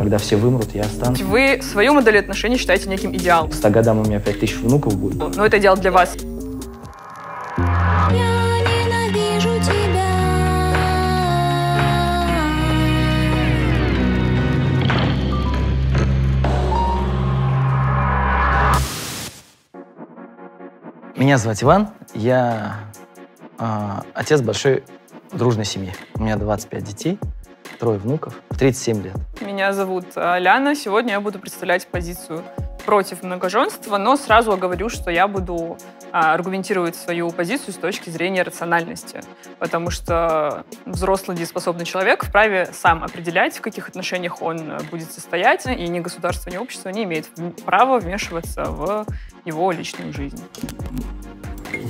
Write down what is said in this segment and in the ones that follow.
Когда все вымрут, я останусь. Вы свою модель отношений считаете неким идеалом. К 100 годам у меня 5000 внуков будет. Но это идеал для вас. Я ненавижу тебя. Меня зовут Иван, я а, отец большой дружной семьи. У меня 25 детей, трое внуков, 37 лет. Меня зовут Ляна. Сегодня я буду представлять позицию против многоженства, но сразу оговорю, что я буду а, аргументировать свою позицию с точки зрения рациональности, потому что взрослый дееспособный человек вправе сам определять, в каких отношениях он будет состоять, и ни государство, ни общество не имеет права вмешиваться в его личную жизнь.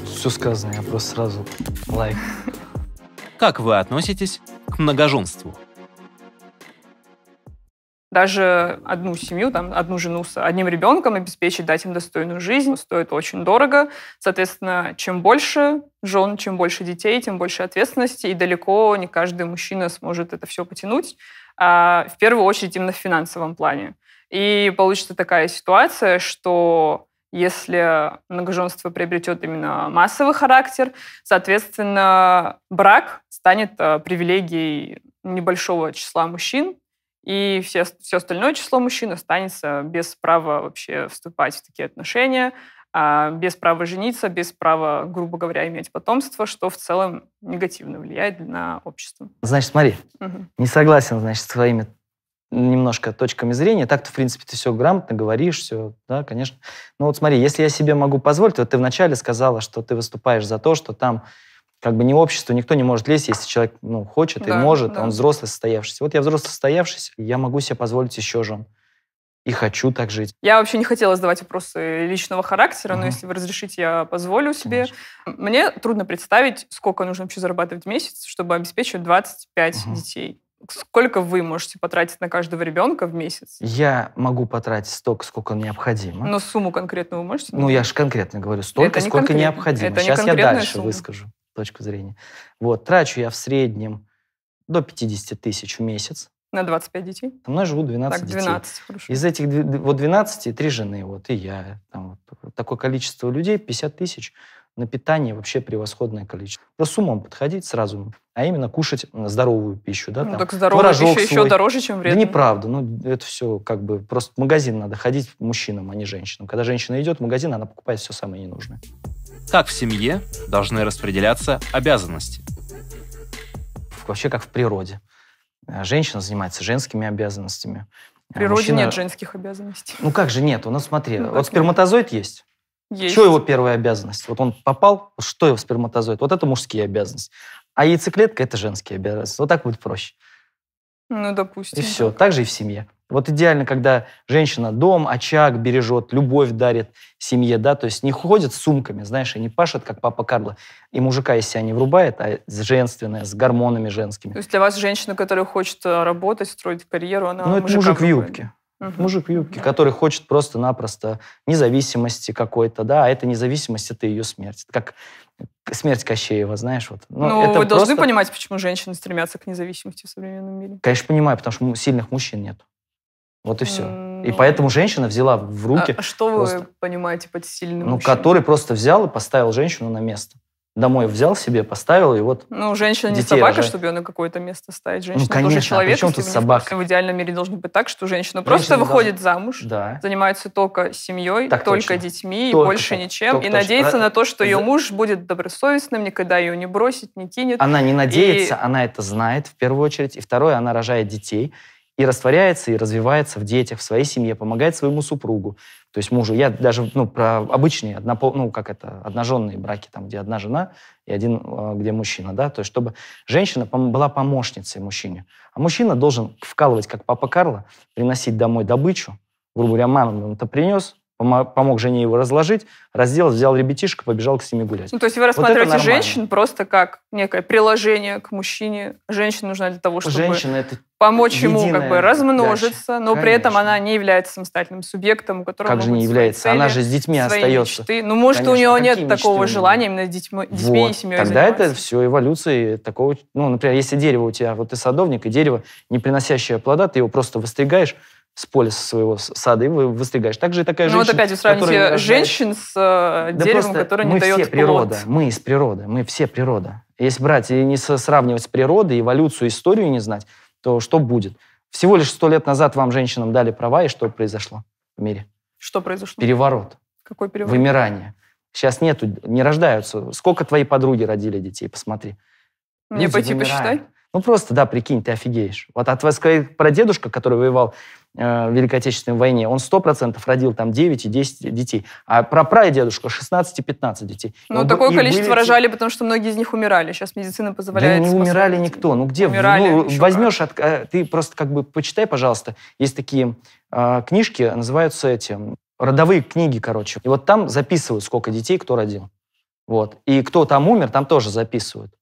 Все сказано, я просто сразу лайк. Как вы относитесь к многоженству? Даже одну семью, там, одну жену с одним ребенком обеспечить, дать им достойную жизнь стоит очень дорого. Соответственно, чем больше жен, чем больше детей, тем больше ответственности, и далеко не каждый мужчина сможет это все потянуть. А в первую очередь именно в финансовом плане. И получится такая ситуация, что если многоженство приобретет именно массовый характер, соответственно, брак станет э, привилегией небольшого числа мужчин, и все, все остальное число мужчин останется без права вообще вступать в такие отношения, а, без права жениться, без права, грубо говоря, иметь потомство, что в целом негативно влияет на общество. Значит, смотри, Мгм. не согласен, значит, с твоими немножко точками зрения. Так-то, в принципе, ты все грамотно говоришь, все, да, конечно. Но вот смотри, если я себе могу позволить, вот ты вначале сказала, что ты выступаешь за то, что там как бы не общество, никто не может лезть, если человек ну, хочет и Да, может, да. он взрослый состоявшийся. Вот я взрослый состоявшийся, я могу себе позволить еще жен. И хочу так жить. Я вообще не хотела задавать вопросы личного характера, но Мгм. если вы разрешите, я позволю себе. Конечно. Мне трудно представить, сколько нужно вообще зарабатывать в месяц, чтобы обеспечивать 25 Мгм. детей. Сколько вы можете потратить на каждого ребенка в месяц? Я могу потратить столько, сколько необходимо. Но сумму конкретную вы можете? Ну, я же конкретно говорю, столько, не сколько конкретно. необходимо. Это не Сейчас я конкретная дальше сумма. выскажу точку зрения. Вот, трачу я в среднем до 50 тысяч в месяц. На 25 детей? Со мной живут 12 так, детей. 12, хорошо. Из этих вот 12 три жены, вот, и я. Там вот такое количество людей, 50 тысяч на питание вообще превосходное количество. Просто с умом подходить сразу, а именно кушать здоровую пищу. Да, ну, там, так здоровая пища еще свой. дороже, чем Да вредная. неправда, ну это все как бы просто в магазин надо ходить мужчинам, а не женщинам. Когда женщина идет в магазин, она покупает все самое ненужное. Как в семье должны распределяться обязанности? вообще как в природе. А Женщина занимается женскими обязанностями. В природе Мужчина- нет женских обязанностей. Ну как же нет? У нас смотри, Ну, вот сперматозоид есть. Есть. Что его первая обязанность? Вот он попал, что его сперматозоид? Вот это мужские обязанности. А яйцеклетка – это женские обязанности. Вот так будет проще. Ну, допустим. И все. Так же и в семье. Вот идеально, когда женщина дом, очаг бережет, любовь дарит семье, да, то есть не ходит с сумками, знаешь, и не пашет, как папа Карло, и мужика из себя не врубает, а женственная, с гормонами женскими. То есть для вас женщина, которая хочет э, работать, строить карьеру, она Ну, это мужик в юбке. Мгм. Мужик в юбке, который хочет просто-напросто независимости какой-то, да, а эта независимость – это ее смерть. Это как смерть Кощеева, знаешь, вот. Ну, это вы должны просто- понимать, почему женщины стремятся к независимости в современном мире. Конечно, понимаю, потому что сильных мужчин нет. Вот и все. М, И ну, поэтому женщина взяла в руки, А что вы просто- понимаете под сильным ну, мужчиной? который просто взял и поставил женщину на место. Домой взял себе, поставил, и вот Ну, женщина не детей собака, рожает. чтобы ее на какое-то место ставить. Женщина конечно, а тоже человек. при чем тут собака? В идеальном мире должно быть так, что женщина просто Женщина выходит должна- замуж, Да. занимается только семьей, Так только точно. детьми и Только больше так. ничем, Только и точно. надеется Ра- на то, что ее за- муж будет добросовестным, никогда ее не бросит, не кинет. Она не надеется, И- она это знает в первую очередь. И второе, она рожает детей и растворяется, и развивается в детях, в своей семье, помогает своему супругу. То есть мужу. Я даже ну, про обычные, однопол, ну, как это, одноженные браки, там, где одна жена и один, э, где мужчина, да, то есть чтобы женщина была помощницей мужчине. А мужчина должен вкалывать, как папа Карло, приносить домой добычу. Грубо говоря, мама он это принес, помо- помог жене его разложить, разделать, взял ребятишек, побежал к семье гулять. Ну, то есть вы рассматриваете нормально. женщин просто как некое приложение к мужчине. Женщина нужна для того, чтобы... Женщина это помочь ему как Единая бы размножиться, но при этом Конечно. она не является самостоятельным субъектом, у которого Как же не является? Она цели, же с детьми остается. мечты. Ну, может, Конечно, у него нет такого желания именно с детьми, детьми Вот. и семьей Тогда это заниматься. все эволюции такого... Ну, например, если дерево у тебя, вот ты садовник, и дерево, не приносящее плода, ты его просто выстригаешь с поля своего сада и вы- выстригаешь. Так же и такая Ну, вот женщина, опять вы которая сравните женщин с э, Да деревом, которое мы не дает все плод. природа, мы из природы, мы все природа. Если брать и не сравнивать с природой, эволюцию, историю не знать, то что будет? Всего лишь сто лет назад вам, женщинам, дали права, и что произошло в мире? Что произошло? Переворот, Какой перевод? вымирание. Сейчас нету, не рождаются. Сколько твои подруги родили детей, посмотри. Мне Люди пойти вымирают. посчитать? Ну просто, да, прикинь, ты офигеешь. Вот от вас прадедушка, который воевал в Великой Отечественной войне, он 100% родил там 9 и 10 детей. А про прадедушка 16 и 15 детей. Ну, он такое был- количество были рожали, потому что многие из них умирали. Сейчас медицина Да позволяет... не умирали никто. Ну где? Умирали ну, возьмешь, от- э, ты просто как бы почитай, пожалуйста. Есть такие э, книжки, называются эти родовые книги, короче. И вот там записывают, сколько детей кто родил. Вот. И кто там умер, там тоже записывают.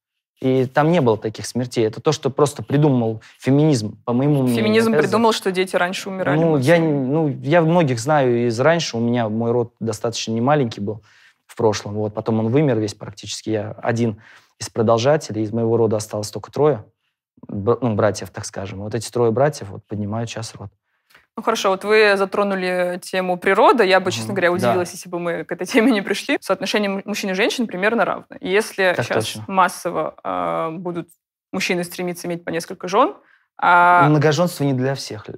И там не было таких смертей. Это то, что просто придумал феминизм, по моему мнению. Феминизм Это- придумал, что дети раньше умирали. Ну я, ну, я многих знаю из раньше. У меня мой род достаточно немаленький был в прошлом. Вот. Потом он вымер весь практически. Я один из продолжателей. Из моего рода осталось только трое. ну, братьев, так скажем. Вот эти трое братьев вот, поднимают сейчас род. Ну хорошо, вот вы затронули тему природы. Я бы, честно говоря, да. удивилась, если бы мы к этой теме не пришли. Соотношение мужчин и женщин примерно равно. И если Так сейчас точно. массово э, будут мужчины стремиться иметь по несколько жен, а, Многоженство не для всех. э,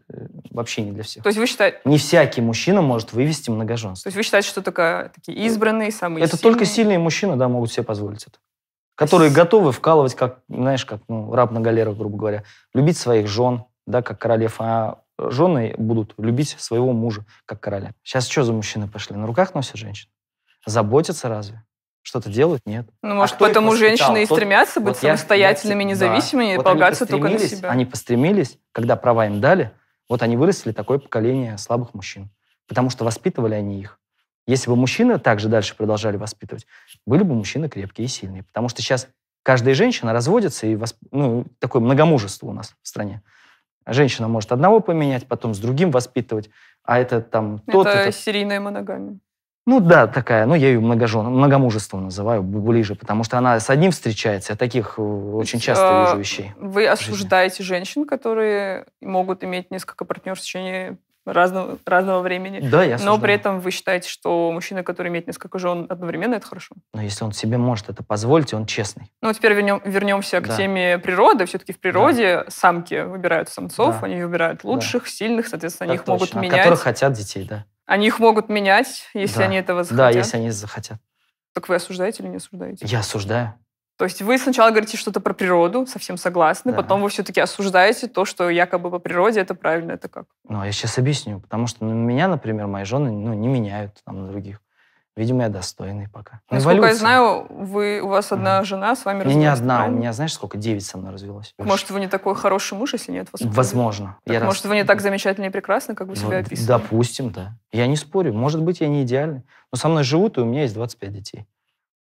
Вообще не для всех. то есть вы считаете, Не всякий мужчина может вывести то многоженство. есть вы считаете, что такая, такие избранные, самые Это сильные? только сильные мужчины, да, могут себе позволить это. Которые готовы вкалывать, как, знаешь, как ну, раб на галерах, грубо говоря. Любить своих жен, да, как королев. А жены будут любить своего мужа, как короля. Сейчас что за мужчины пошли? На руках носят женщин? Заботятся разве? Что-то делают? Нет. Ну, может, кто их потому женщины и стремятся быть Вот я- самостоятельными, я- независимыми да. и Вот полагаться только на себя. Они постремились, когда права им дали, вот они вырастили такое поколение слабых мужчин. Потому что воспитывали они их. Если бы мужчины также дальше продолжали воспитывать, были бы мужчины крепкие и сильные. Потому что сейчас каждая женщина разводится, и восп- ну, такое многомужество у нас в стране. Женщина может одного поменять, потом с другим воспитывать, а это там тот, Это это серийная моногамия. ну да, такая, ну я ее многожен, многомужеством называю ближе, потому что она с одним встречается, я таких э, очень часто э, вижу вещей. Вы осуждаете женщин, которые могут иметь несколько партнеров в течение разного, разного времени. Да, я Но при осуждаю. этом вы считаете, что мужчина, который имеет несколько жен одновременно, это хорошо. Но если он себе может это позволить, он честный. Ну, теперь вернем, вернемся к Да. теме природы. Все-таки в природе самки выбирают самцов, Да. они выбирают лучших, сильных, соответственно, они их могут точно. От менять. которых хотят детей, да. Они их могут менять, если Да. они этого Да, захотят. если они захотят. Так вы осуждаете или не осуждаете? Я осуждаю. То есть вы сначала говорите что-то про природу, совсем согласны, Да. потом вы все-таки осуждаете то, что якобы по природе это правильно, это как? Ну, я сейчас объясню. Потому что на меня, например, мои жены ну, не меняют там, на других. Видимо, я достойный пока. Ну, Насколько я эволюция. знаю, вы, у вас одна Мгм. жена с вами И не развелась, одна. У правильно? меня, знаешь, сколько? Девять со мной развелось. Может, вы не такой хороший муж, если нет вас? Возможно. Так, Я может, раз- вы не так замечательны и прекрасны, как вы себя Ну, описываете? Допустим, да. Я не спорю. Может быть, я не идеальный. Но со мной живут, и у меня есть 25 детей.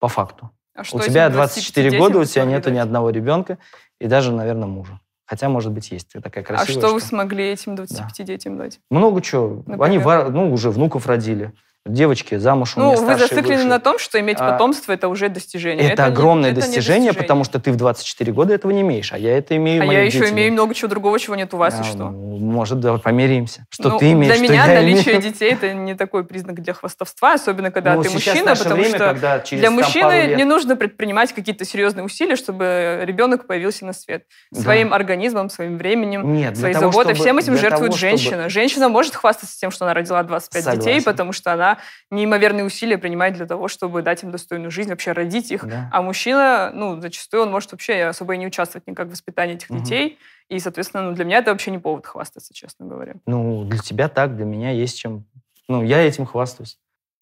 По факту. А что у тебя 25 24 детям года, у тебя нету ни одного ребенка, и даже, наверное, мужа. Хотя, может быть, есть. Ты такая А красивая. что вы смогли этим 25 детям дать? Много чего. Например? Они ну, уже внуков родили. Девочки замуж у Ну, меня вы старшие зациклены вышли. на том, что иметь А, потомство это уже достижение. Это, не- огромное это не достижение, потому что ты в 24 года этого не имеешь, а я это имею. А я еще дети имею много чего другого, чего нет у вас, и А, что? ну, Может, да, померимся. Что Ну, ты имеешь, Для что меня наличие имею. детей это не такой признак для хвастовства, особенно когда Ну, ты мужчина, потому время, что когда через для мужчины лет- не нужно предпринимать какие-то серьезные усилия, чтобы ребенок появился на свет. Да. Своим организмом, своим временем, Нет, своей заботой. чтобы- Всем этим жертвует того, чтобы- женщина. Женщина может хвастаться тем, что она родила 25 детей, Согласен. потому что она неимоверные усилия принимает для того, чтобы дать им достойную жизнь, вообще родить их. Да. А мужчина, ну, зачастую он может вообще особо и не участвовать никак в воспитании этих Мгм. детей. И, соответственно, ну, для меня это вообще не повод хвастаться, честно говоря. Ну, для тебя так, для меня есть чем... Ну, я этим хвастаюсь.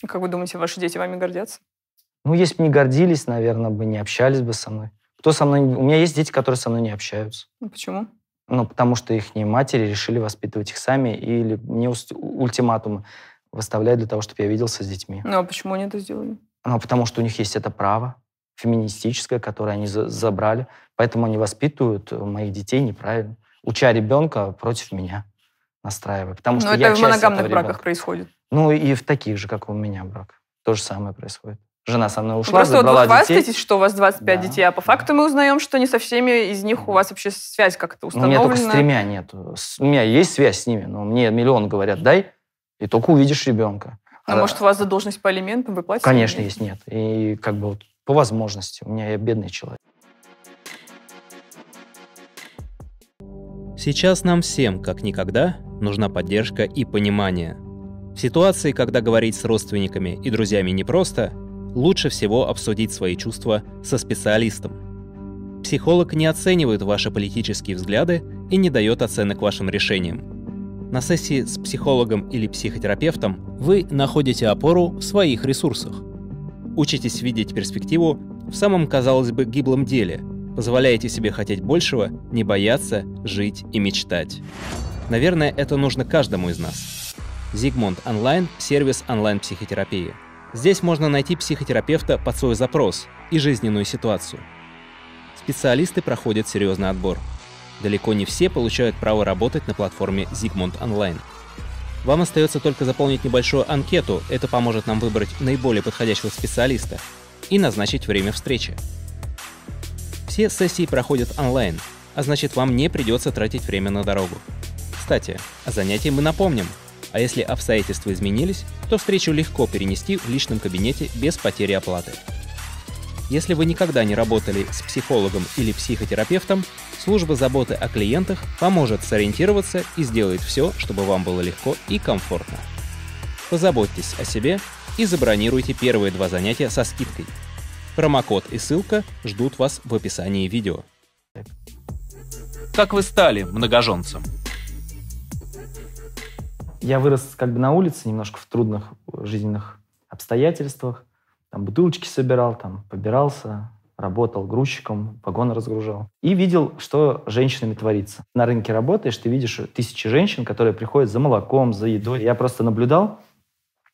Как вы думаете, ваши дети вами гордятся? Ну, если бы не гордились, наверное, бы не общались бы со мной. Кто со мной... У меня есть дети, которые со мной не общаются. Ну, почему? Ну, потому что их матери решили воспитывать их сами или мне ультиматумы выставлять для того, чтобы я виделся с детьми. Ну, а почему они это сделали? Ну, потому что у них есть это право феминистическое, которое они за- забрали. Поэтому они воспитывают э, моих детей неправильно. уча ребенка против меня, настраивая. Потому что Но я это в часть моногамных браках ребенка. происходит. Ну и в таких же, как у меня брак. То же самое происходит. Жена со мной Ну, ушла, Просто вот забрала вы детей. хвастаетесь, что у вас 25 Да. детей, а по факту мы узнаем, что не со всеми из них у вас вообще связь как-то У установлена. меня только с тремя нету. С- У меня есть связь с ними, но мне миллион говорят, дай, и только увидишь ребенка. А может, у вас задолженность по алиментам, вы платите? Конечно, или есть, нет. И как бы вот по возможности. У меня я бедный человек. Сейчас нам всем, как никогда, нужна поддержка и понимание. В ситуации, когда говорить с родственниками и друзьями непросто, лучше всего обсудить свои чувства со специалистом. Психолог не оценивает ваши политические взгляды и не дает оценок вашим решениям. На сессии с психологом или психотерапевтом вы находите опору в своих ресурсах. Учитесь видеть перспективу в самом, казалось бы, гиблом деле – Позволяете себе хотеть большего, не бояться, жить и мечтать. Наверное, это нужно каждому из нас. Зигмунд Онлайн – сервис онлайн-психотерапии. Здесь можно найти психотерапевта под свой запрос и жизненную ситуацию. Специалисты проходят серьезный отбор. Далеко не все получают право работать на платформе Зигмунд Онлайн. Вам остается только заполнить небольшую анкету, это поможет нам выбрать наиболее подходящего специалиста и назначить время встречи. Все сессии проходят онлайн, а значит вам не придется тратить время на дорогу. Кстати, о занятии мы напомним, а если обстоятельства изменились, то встречу легко перенести в личном кабинете без потери оплаты. Если вы никогда не работали с психологом или психотерапевтом, служба заботы о клиентах поможет сориентироваться и сделает все, чтобы вам было легко и комфортно. Позаботьтесь о себе и забронируйте первые два занятия со скидкой. Промокод и ссылка ждут вас в описании видео. Как вы стали многоженцем? Я вырос как бы на улице, немножко в трудных жизненных обстоятельствах. Там бутылочки собирал, там побирался, работал грузчиком, вагоны разгружал. И видел, что женщинами творится. На рынке работаешь, ты видишь тысячи женщин, которые приходят за молоком, за едой. Я просто наблюдал,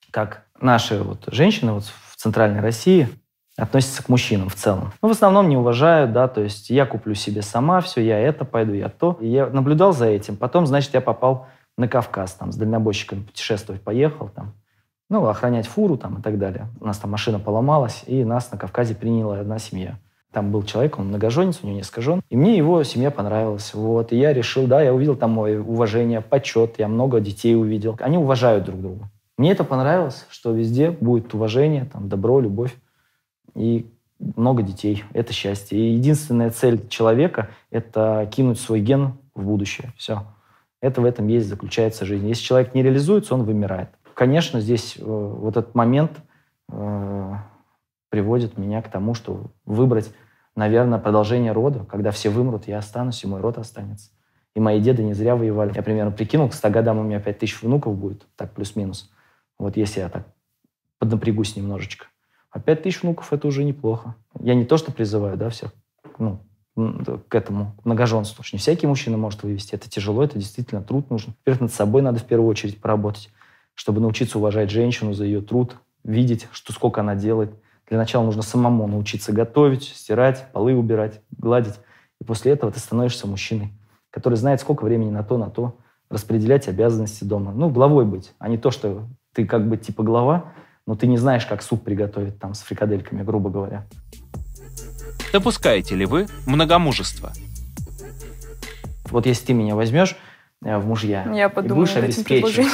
как наши вот женщины вот в центральной России относятся к мужчинам в целом. Ну, в основном не уважают, да, то есть я куплю себе сама все, я это пойду, я то. И я наблюдал за этим. Потом, значит, я попал на Кавказ, там, с дальнобойщиками путешествовать поехал, там, ну, охранять фуру, там, и так далее. У нас там машина поломалась, и нас на Кавказе приняла одна семья. Там был человек, он многоженец, у него несколько жен, и мне его семья понравилась, вот, и я решил, да, я увидел там мое уважение, почет, я много детей увидел, они уважают друг друга. Мне это понравилось, что везде будет уважение, там, добро, любовь и много детей. Это счастье. И единственная цель человека – это кинуть свой ген в будущее. Все. Это в этом есть, заключается жизнь. Если человек не реализуется, он вымирает. Конечно, здесь э, вот этот момент э, приводит меня к тому, что выбрать, наверное, продолжение рода. Когда все вымрут, я останусь, и мой род останется. И мои деды не зря воевали. Я примерно прикинул, к 100 годам у меня 5 тысяч внуков будет, так плюс-минус. Вот если я так поднапрягусь немножечко. А 5 тысяч внуков – это уже неплохо. Я не то, что призываю, да, всех ну, к этому к многоженству. Не всякий мужчина может вывести. Это тяжело, это действительно труд нужен. Во-первых, над собой надо в первую очередь поработать, чтобы научиться уважать женщину за ее труд, видеть, что сколько она делает. Для начала нужно самому научиться готовить, стирать, полы убирать, гладить. И после этого ты становишься мужчиной, который знает, сколько времени на то, на то, распределять обязанности дома. Ну, главой быть, а не то, что ты как бы типа глава, но ты не знаешь, как суп приготовить там с фрикадельками, грубо говоря. Допускаете ли вы многомужество? Вот если ты меня возьмешь э, в мужья Я и подумаю будешь обеспечивать.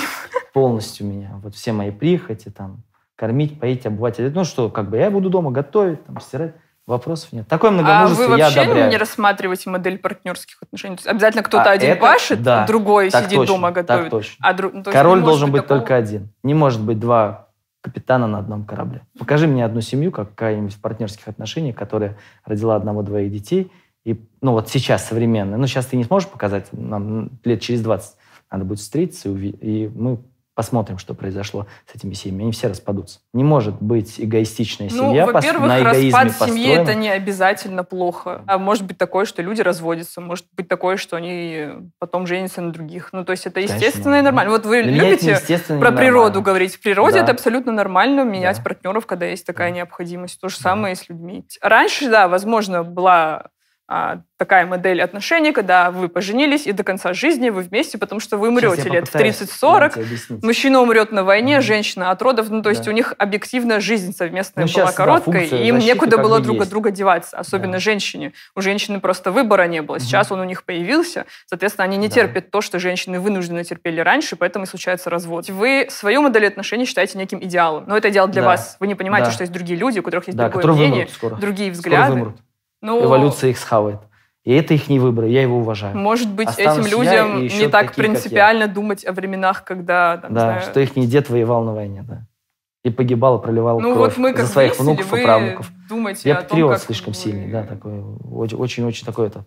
Полностью меня, вот все мои прихоти, там, кормить, поить, обувать, ну что, как бы я буду дома готовить, там, стирать, вопросов нет. Такое А многомужество вы я вообще одобряю. не рассматриваете модель партнерских отношений? То есть обязательно кто-то А один это- пашет, да, другой Так сидит точно, дома так готовит. точно. А дру- ну, то Король должен быть такого? только один. Не может быть два капитана на одном корабле. Покажи мне одну семью, какая-нибудь в партнерских отношениях, которая родила одного-двоих детей. И, ну вот сейчас современная. Ну сейчас ты не сможешь показать, нам лет через 20 надо будет встретиться, и, и мы посмотрим, что произошло с этими семьями. Они все распадутся. Не может быть эгоистичная Ну, семья, пос- во-первых, на эгоизме распад семьи построена. это не обязательно плохо. А может быть такое, что люди разводятся, может быть такое, что они потом женятся на других. Ну, то есть это Конечно, естественно и ну, нормально. Вот вы Для любите про природу говорить. В природе Да. это абсолютно нормально менять Да. партнеров, когда есть такая необходимость. То же Да. самое и с людьми. Раньше, да, возможно, была такая модель отношений, когда вы поженились, и до конца жизни вы вместе, потому что вы умрете лет в попытаюсь 30-40, тебе объяснить. Мужчина умрет на войне, Мгм. женщина от родов. Ну, то есть Да. у них объективно жизнь совместная Ну, была да, короткой, функция и им некуда было бы друг от друга деваться, особенно Да. женщине. У женщины просто выбора не было. Сейчас он у них появился. Соответственно, они не Да. терпят то, что женщины вынуждены терпели раньше, поэтому и случается развод. Вы свою модель отношений считаете неким идеалом. Но это идеал для Да. вас. Вы не понимаете, Да. что есть другие люди, у которых есть Да, другое мнение, другие взгляды. Ну, Эволюция их схавает. И это их не выбор, я его уважаю. Может быть, Останусь этим людям не так такие, принципиально думать о временах, когда, там, Да, знаю, что их не дед воевал на войне, да. И погибал, и проливал Ну кровь вот мы как за своих внуков и правнуков. думаете Я том, патриот слишком вы- сильный, да, такой. Очень-очень такой это.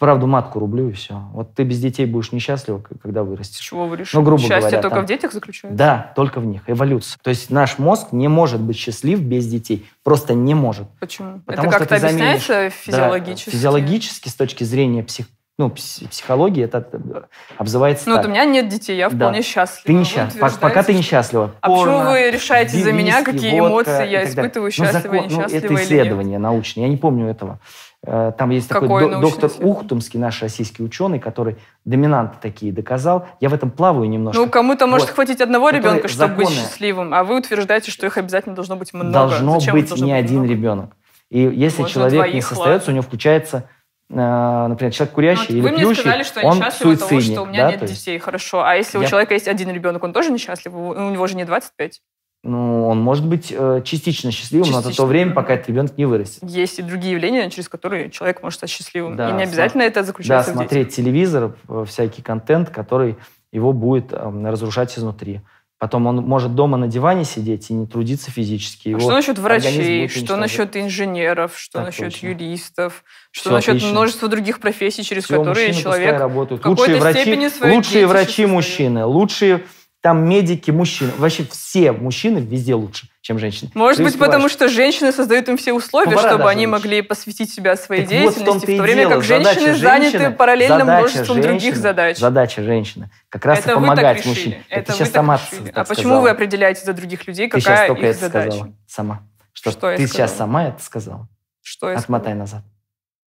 Правду матку рублю, и все. Вот ты без детей будешь несчастлива, к- когда вырастешь. чего вы решили? Ну, грубо Счастье говоря, только там- в детях заключается? Да, только в них. Эволюция. То есть наш мозг не может быть счастлив без детей. Просто не может. Почему? Потому это что как-то ты заменишь- объясняется физиологически? Да, физиологически, с точки зрения псих, ну, пс- психологии, это э, обзывается Ну, вот у меня нет детей, я Да. вполне счастлива. Ты несчастлива. Пока ты несчастлива. А почему вы решаете за меня, какие водка эмоции я испытываю, Ну, счастлива, закон- ну, несчастлива Это исследование научное. Я не помню этого. Э, Там есть такой до- научное доктор исследование? Ухтумский, наш российский ученый, который доминанты такие доказал. Я в этом плаваю немножко. Ну, кому-то может Вот. хватить одного ребенка, чтобы быть законы. счастливым, а вы утверждаете, что их обязательно должно быть много. Должно Зачем быть должно не быть один много? ребенок. И если Можно человек не состоится, ладно. у него включается, э, например, человек Ну, курящий вот или вы мне сказали, что он от того, что у меня да, нет то есть, детей. Хорошо. А если у Я- человека есть один ребенок, он тоже несчастлив? У у него же не 25. Ну, он может быть э, частично счастливым, но Частично, то время, пока этот ребенок не вырастет. Есть и другие явления, через которые человек может стать счастливым. Да, и не обязательно это Да, заключается в детях. смотреть телевизор, э, всякий контент, который его будет э, разрушать изнутри. Потом он может дома на диване сидеть и не трудиться физически. А что насчет врачей, что насчет инженеров, что Так насчет точно. юристов, что Всё насчет отлично. множества других профессий, через Всё, которые человек... работают. в какой-то Лучшие врачи, степени лучшие врачи мужчины, лучшие там медики мужчины. Вообще все мужчины везде лучше, чем женщины. Может Ты быть, потому что женщины создают им все условия, Повара чтобы они лучше. могли посвятить себя своей Так вот в деятельности, том-то в то время дело. как женщины Задача заняты женщины- параллельно задача множеством других женщины- задач. Задача женщины как раз это помогать мужчине. Это ты вы сейчас так сама решили. А почему сказала. вы определяете за других людей, Ты сейчас какая только их это задача? сказала сама. Что, Что ты сейчас сама это сказала. Что я Отмотай сказала? назад.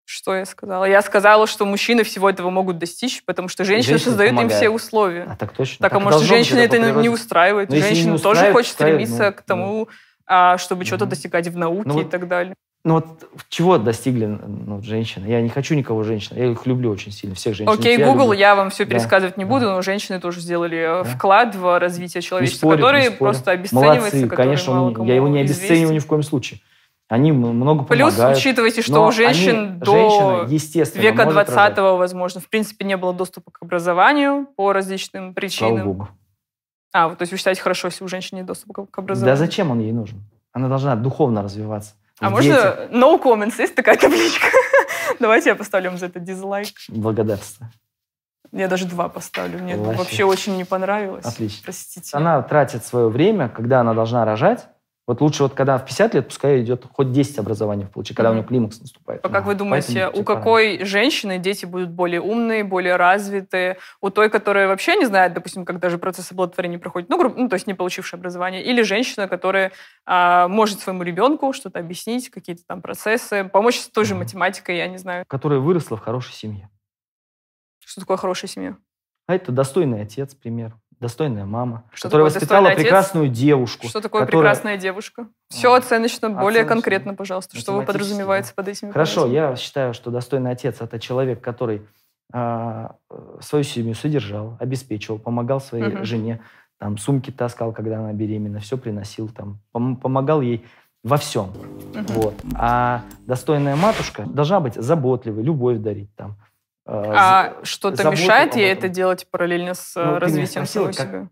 Что я сказала? Я сказала, что мужчины всего этого могут достичь, потому что женщины, женщины создают им помогают. все условия. А так точно. Так, а и может, должно быть, женщины это не устраивает? Ну, если не Женщина тоже устраивает, хочет устраивает, стремиться ну, к тому, а, чтобы что-то Мгм. достигать в науке Ну и так далее. Ну вот чего достигли ну, женщины? Я не хочу никого женщин. Я их люблю очень сильно, всех женщин. Окей, Я Google, люблю. я вам все Да, пересказывать не да. буду, но женщины тоже сделали э, Да. вклад в развитие Не человечества, спорю, не который спорю. просто обесценивается, Молодцы, конечно, он- я его не обесцениваю ни в коем случае. Они много Плюс помогают. учитывайте, что у женщин они- до женщина, века может 20 возможно, в принципе, не было доступа к образованию по различным рожать. Слава причинам. Богу. А, вот, то есть вы считаете хорошо, если у женщины нет доступа к- к Да образованию? зачем он ей нужен? Она должна духовно развиваться. А можно no comments? Есть такая табличка? Давайте я поставлю вам за это дизлайк. Благодарство. Я даже два поставлю. Мне Вообще. вообще очень не понравилось. Отлично. Простите. Она тратит свое время, когда она должна рожать. Вот лучше вот когда в 50 лет, пускай идет хоть 10 образований в получить, когда у нее климакс наступает. А как вы думаете, Поэтому, у типа, какой женщины дети будут более умные, более развитые? У той, которая вообще не знает, допустим, как даже процесс оплодотворения проходит, ну, грубо- ну то есть не получившая образование, или женщина, которая а, может своему ребенку что-то объяснить, какие-то там процессы, помочь с той же математикой, я не знаю, Которая выросла в хорошей семье. что такое хорошая семья. А это достойный отец, пример. Достойная мама, Что которая воспитала прекрасную девушку. Что такое которая- прекрасная девушка? Все А, оценочно, более оценочно. конкретно, пожалуйста. Что вы подразумеваете под этими Хорошо, понятиями? я считаю, что достойный отец – это человек, который э, свою семью содержал, обеспечивал, помогал своей Мгм. жене, там, сумки таскал, когда она беременна, все приносил, там, пом- помогал ей во всем. Мгм. Вот. А достойная матушка должна быть заботливой, любовь дарить. Там, А з- что-то мешает ей это делать параллельно с э, Ну, меня развитием спросила, самой как- себя?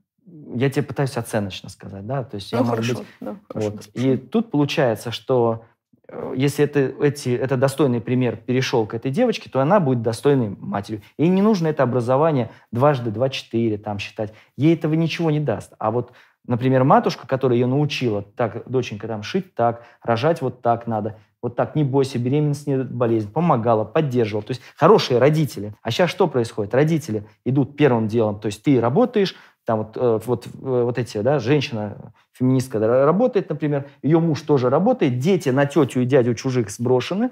Я тебе пытаюсь оценочно сказать, да, то есть я, Ну, может хорошо. быть, да, хорошо. Вот. И тут получается, что э, если это, эти, это достойный пример перешел к этой девочке, то она будет достойной матерью. Ей не нужно это образование дважды два четыре там считать. Ей этого ничего не даст. А вот, например, матушка, которая ее научила, так, доченька, там, шить так, рожать вот так надо, вот так, не бойся, беременность не болезнь, помогала, поддерживала. То есть хорошие родители. А сейчас что происходит? Родители идут первым делом, то есть ты работаешь, там вот, э, вот, э, вот эти, да, женщина, феминистка работает, например, ее муж тоже работает, дети на тетю и дядю чужих сброшены,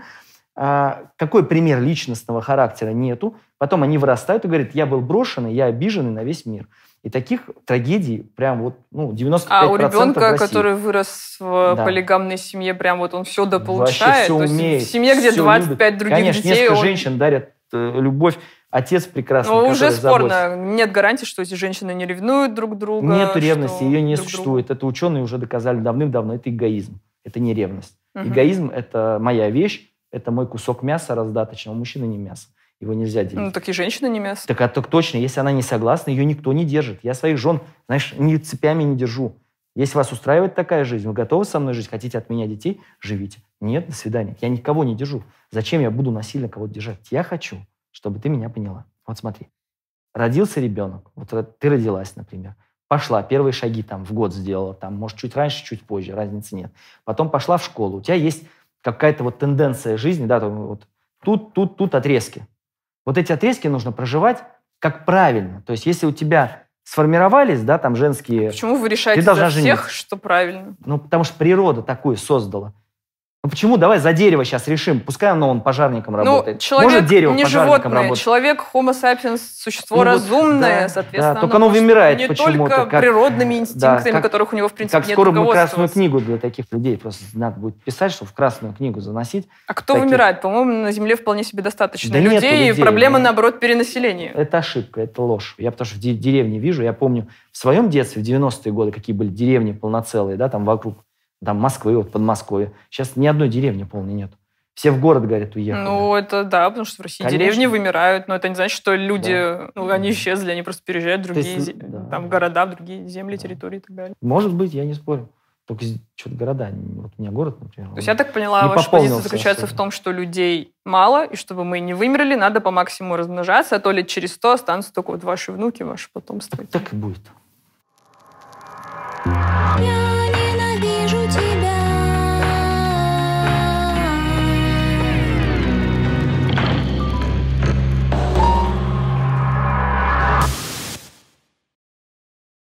а, какой пример личностного характера нету. Потом они вырастают и говорят, я был брошенный, я обиженный на весь мир. И таких трагедий прям вот ну, 95% А у ребенка, который вырос в Да. полигамной семье, прям вот он все Вообще дополучает. То есть умеет, в семье, где всё 25 любит. других Конечно, детей, несколько он... женщин дарят э, любовь. Отец прекрасный, Ну, уже который заботится. спорно. Нет гарантии, что эти женщины не ревнуют друг друга. Нет ревности, ее не друг существует. Это ученые уже доказали давным-давно. Это эгоизм, это не ревность. Мгм. Эгоизм – это моя вещь, это мой кусок мяса раздаточного. У мужчины не мясо. Его нельзя делить. Ну, такие женщины не мясо. Так, а так точно, если она не согласна, ее никто не держит. Я своих жен, знаешь, ни цепями не держу. Если вас устраивает такая жизнь, вы готовы со мной жить, хотите от меня детей, живите. Нет, до свидания. Я никого не держу. Зачем я буду насильно кого-то держать? Я хочу, чтобы ты меня поняла. Вот смотри. Родился ребенок, вот ты родилась, например, пошла, первые шаги там в год сделала, там, может, чуть раньше, чуть позже, разницы нет. Потом пошла в школу. У тебя есть какая-то вот тенденция жизни, да, там вот тут, тут, тут отрезки. Вот эти отрезки нужно проживать как правильно. То есть если у тебя сформировались, да, там женские... Почему вы решаете за всех, жениться. что правильно? Ну, потому что природа такую создала. Ну, почему? Давай за дерево сейчас решим. Пускай оно он пожарником работает. Ну, человек Может дерево не пожарником животное. работать? Человек, homo sapiens, существо Ну разумное, да, соответственно. да, только оно вымирает не почему-то, только как- природными инстинктами, как- которых у него, в принципе, Как нет скоро мы красную книгу для таких людей просто надо будет писать, чтобы в красную книгу заносить. А кто таких. вымирает? По-моему, на Земле вполне себе достаточно Да нету людей, и людей, проблема, ну. наоборот, перенаселения. Это ошибка, это ложь. Я потому что в де- деревне вижу, я помню в своем детстве, в 90-е годы, какие были деревни полноцелые, да, там вокруг, там Москвы, вот Подмосковье. Сейчас ни одной деревни полной нет. Все в город, говорят, уехали. Ну, это да, потому что в России Конечно. деревни вымирают, но это не значит, что люди, Да. ну, они исчезли, они просто переезжают в другие есть, зе- да. там, города, в другие земли, Да. территории и так далее. Может быть, я не спорю. Только что-то города. Вот у меня город, например. То есть я так поняла, ваша позиция заключается в особо. том, что людей мало, и чтобы мы не вымерли, надо по максимуму размножаться, а то лет через сто останутся только вот ваши внуки, ваши потомство. Так, так и будет. Я